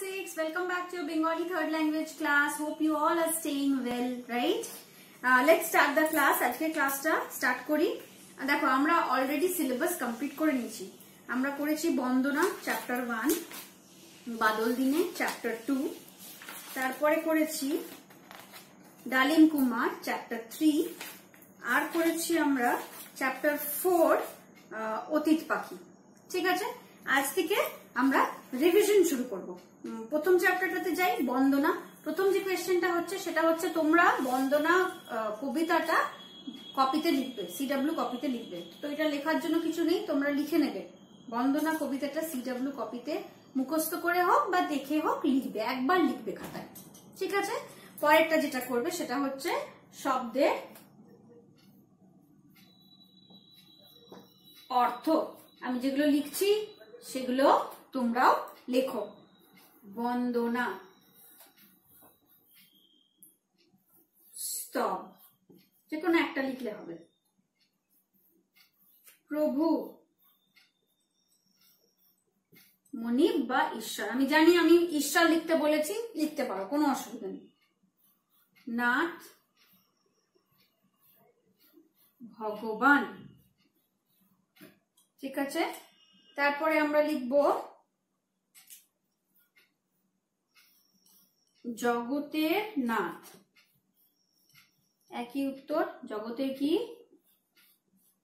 6. Welcome back to your Bengali third language class. Hope you all are staying well, right? Uh, let's start the class. আজকে ক্লাসটা start করি দেখো আমরা already syllabus complete করে নিয়েছি আমরা করেছি বন্দনা চ্যাপ্টার ওয়ান বাদল দিনে চ্যাপ্টার টু তারপরে করেছি ডালিম কুমার চ্যাপ্টার থ্রি আর করেছি আমরা চ্যাপ্টার ফোর অতীত পাখি ঠিক আছে আজ থেকে আমরা রিভিশন শুরু করব। প্রথম চ্যাপ্টারটাতে যাই, বন্দনা। প্রথম যে কোয়েশ্চেনটা হচ্ছে, সেটা হচ্ছে তোমরা বন্দনা কবিতাটা কপিতে লিখবে সিডাব্লিউ কপিতে লিখবে। তো এটা লেখার জন্য কিছু নেই, তোমরা লিখে নেবে। বন্দনা কবিতাটা সিডাব্লিউ কপিতে মুখস্থ করে হোক বা দেখে হোক লিখবে, একবার লিখবে খাতায়। ঠিক আছে? পরেরটা যেটা করবে, সেটা হচ্ছে শব্দের অর্থ। আমি যেগুলো লিখছি, সেগুলো তোমরাও লেখো। বন্দনা। স্তব। যে কোনো একটা লিখলে হবে। প্রভু। মনিব বা ঈশ্বর। আমি জানি, আমি ঈশ্বর লিখতে বলেছি, লিখতে পারো, কোনো অসুবিধা নেই। নাথ। ভগবান। ঠিক আছে? তারপরে আমরা লিখব জগতের নাথ একই উত্তর জগতের কি?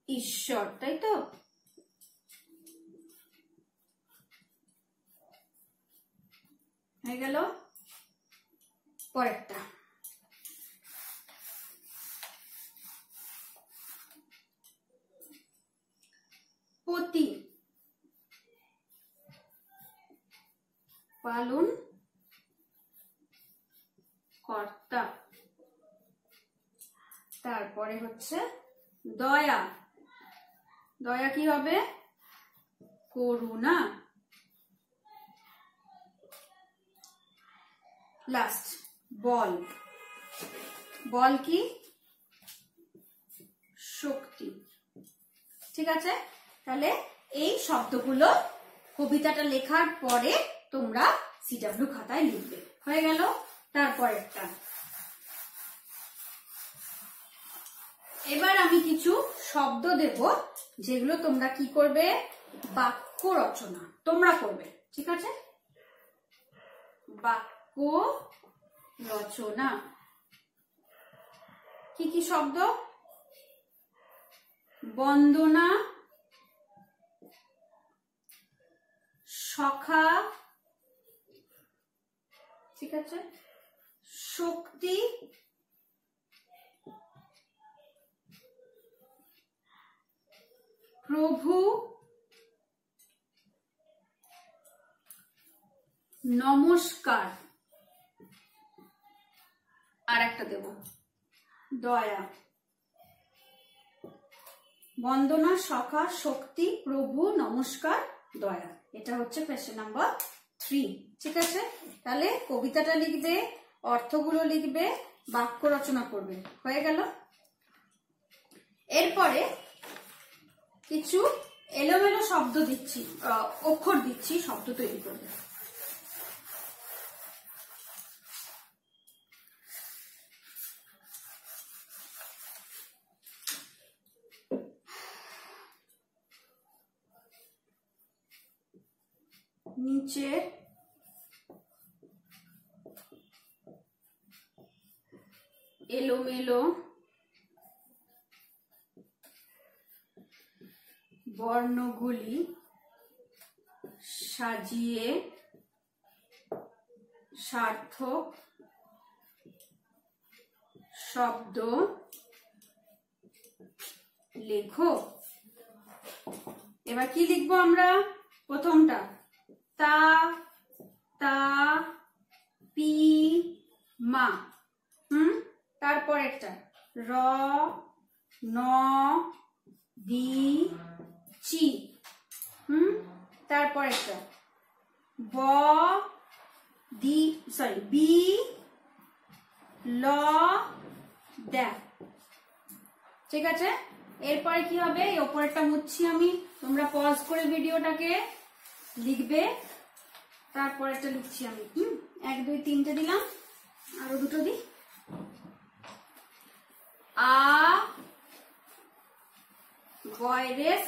ঈশ্বর তাই তো? হয়ে গেল পরেরটা। পতি। পালন তারপরে হচ্ছে দয়া। দয়া কি হবে? করুণা। লাস্ট বল। বল কি? শক্তি। ঠিক আছে? তাহলে এই শব্দগুলো কবিতাটা লেখার পরে তোমরা সিডাব্লিউ খাতায় লিখবে। হয়ে গেল? তারপরেরটা। এবার আমি কিছু শব্দ দেব, যেগুলো তোমরা কি করবে? বাক্য রচনা। তোমরা করবে, ঠিক আছে? বাক্য রচনা। কি কি শব্দ? বন্দনা, সখা, ঠিক আছে? শক্তি প্রভু নমস্কার। আর একটা দেব। দয়া। বন্দনা, সখা, শক্তি, প্রভু, নমস্কার, দয়া। এটা হচ্ছে কোয়েশ্চেন নাম্বার থ্রি ঠিক আছে? তাহলে কবিতাটা লিখবে, অর্থগুলো লিখবে, বাক্য রচনা করবে। হয়ে গেল? এরপরে কিছু এলোমেলো শব্দ দিচ্ছি অক্ষর দিচ্ছি শব্দ তৈরি করবে। নিচে এলোমেলো বর্ণগুলি সাজিয়ে সার্থক শব্দ লেখো। এবার কি লিখব আমরা? প্রথমটা, তা তা, পি, মা, হুম? তারপরেরটা, র, ন, দি চি। হুম? তারপরেরটা ব, দি সরি বি, ল ঠিক আছে? এরপরে কি হবে? এই ওপরেরটা মুছছি আমি। তোমরা পজ করে ভিডিওটাকে লিখবে। তারপর একটা লিখছি আমি। হুম? এক, দুই, তিনটে দিলাম। আরও দুটো দিই। আ গয়রেফ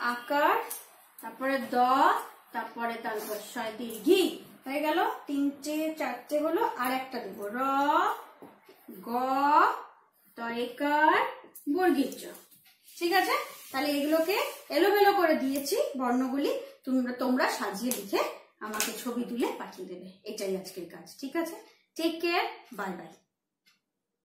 আকার, তারপরে দ, তারপরে তারপর ছয় দীর্ঘি হয়ে গেল, তিনটে, চারটে হলো আর একটা দেবো। র, গ তয়কার বর্গীর চ। ঠিক আছে? তাহলে এগুলোকে এলোমেলো করে দিয়েছি বর্ণগুলি। তোমরা তোমরা সাজিয়ে লিখে আমাকে ছবি তুলে পাঠিয়ে দেবে। এটাই আজকের কাজ। ঠিক আছে? Take care bye bye